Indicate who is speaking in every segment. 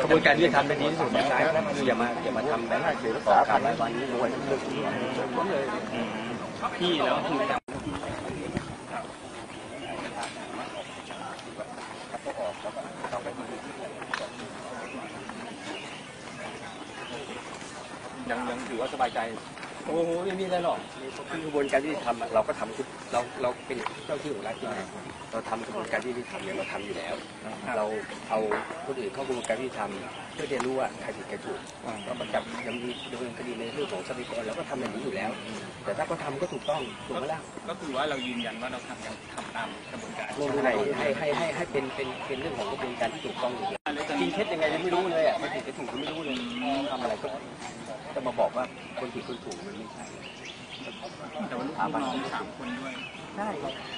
Speaker 1: กระบวนการที่จะทำได้ดีที่สุดนะครับคืออย่ามาอย่ามาทำแบบเสียสองคำวันนี้รวยเรื่องนี้ผมเลย
Speaker 2: พี่แล้วคือ
Speaker 1: ยังยังถือว่าสบายใจ โอ้โหไม่มีอะไรหรอกคือกระบวนการที่ทำอะเราก็ทำทุกเราเราเป็นเจ้าที่ของรัฐใช่ไหมเราทำกระบวนการที่ทำเนี่ยเราทำอยู่แล้ว เราเอาคนอื่นเข้ากระบวนการที่ทำเพื่อจะรู้ว่าใครผิดใครถูกเราก็จับดำเนินดำเนินคดีในเรื่องของทรัพยากรเราก็ทำแบบนี้อยู่แล้ว แต่ถ้าเขาทำก็ถูกต้องถูกไหมล่ะ
Speaker 2: ก็คือว่าเรายืนยันว่าเราทำกันทำตามกระบวนการ
Speaker 1: ให้ให้ให้ให้ให้เป็นเป็นเป็นเรื่องของกระบวนการที่ถูกต้องอยู่แล้วจริงเท็จยังไงยังไม่รู้เลยอะไม่ผิดจะถูกก็ไม่รู้เลยทำอะไรก็ จะมาบอกว่าคนผิดคนถูกมันไม่ใช่
Speaker 2: แต่ว่าลูกน้องสามคนด้วย
Speaker 1: ใช่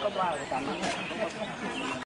Speaker 1: ก็ว่าไปตามนั้นะ